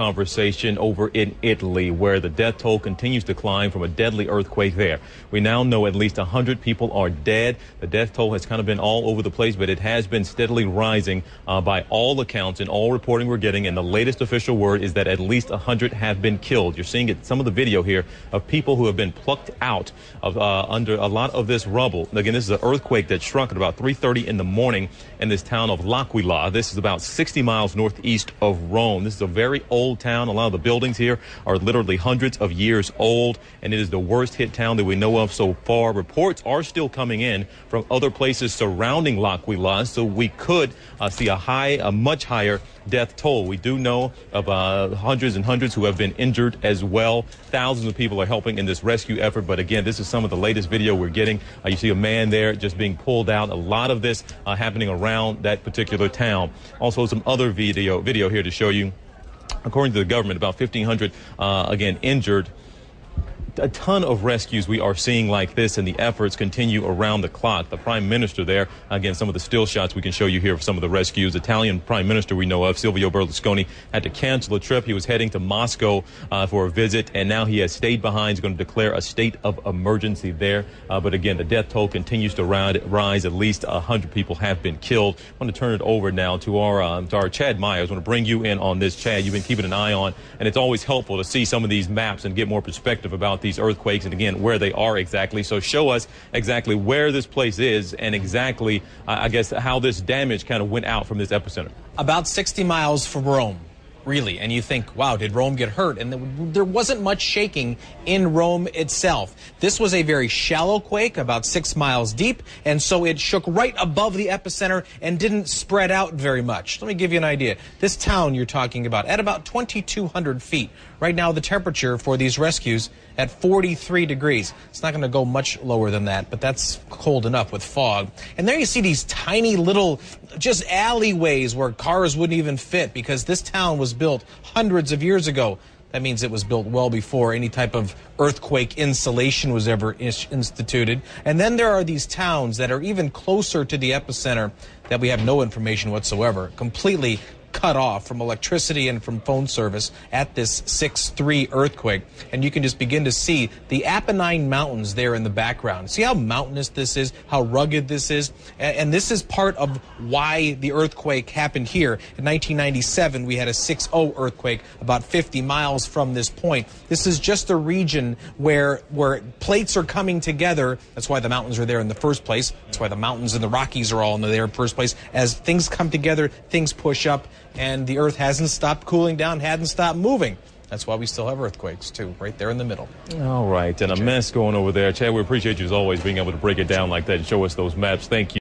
conversation over in Italy, where the death toll continues to climb from a deadly earthquake there. We now know at least 100 people are dead. The death toll has kind of been all over the place, but it has been steadily rising uh, by all accounts and all reporting we're getting. And the latest official word is that at least 100 have been killed. You're seeing it, some of the video here of people who have been plucked out of uh, under a lot of this rubble. Again, this is an earthquake that struck at about 3:30 in the morning in this town of L'Aquila. This is about 60 miles northeast of Rome. This is a very old town. A lot of the buildings here are literally hundreds of years old, and it is the worst hit town that we know of so far. Reports are still coming in from other places surrounding L'Aquila, so we could uh, see a high, a much higher death toll. We do know of uh, hundreds and hundreds who have been injured as well. Thousands of people are helping in this rescue effort. But again, this is some of the latest video we're getting. Uh, you see a man there just being pulled out. A lot of this uh, happening around that particular town. Also, some other video video here to show you. According to the government, about 1,500 uh, again injured a ton of rescues we are seeing like this, and the efforts continue around the clock. The prime minister there, again, some of the still shots we can show you here of some of the rescues. Italian prime minister we know of, Silvio Berlusconi, had to cancel a trip. He was heading to Moscow uh, for a visit, and now he has stayed behind. He's going to declare a state of emergency there. Uh, but again, the death toll continues to rise. At least 100 people have been killed. I want to turn it over now to our um, to our Chad Myers. I want to bring you in on this, Chad. You've been keeping an eye on, and it's always helpful to see some of these maps and get more perspective about these earthquakes and again where they are exactly. So show us exactly where this place is and exactly, uh, I guess, how this damage kind of went out from this epicenter. About 60 miles from Rome really. And you think, wow, did Rome get hurt? And there wasn't much shaking in Rome itself. This was a very shallow quake, about six miles deep, and so it shook right above the epicenter and didn't spread out very much. Let me give you an idea. This town you're talking about, at about 2,200 feet, right now the temperature for these rescues at 43 degrees. It's not going to go much lower than that, but that's cold enough with fog. And there you see these tiny little, just alleyways where cars wouldn't even fit because this town was built hundreds of years ago. That means it was built well before any type of earthquake insulation was ever instituted. And then there are these towns that are even closer to the epicenter that we have no information whatsoever, completely cut off from electricity and from phone service at this 6-3 earthquake. And you can just begin to see the Apennine Mountains there in the background. See how mountainous this is, how rugged this is? And this is part of why the earthquake happened here. In 1997, we had a 6-0 earthquake about 50 miles from this point. This is just a region where, where plates are coming together. That's why the mountains are there in the first place. That's why the mountains and the Rockies are all in there in the first place. As things come together, things push up and the Earth hasn't stopped cooling down, hadn't stopped moving. That's why we still have earthquakes, too, right there in the middle. All right, and a mess going over there. Chad, we appreciate you as always being able to break it down like that and show us those maps. Thank you.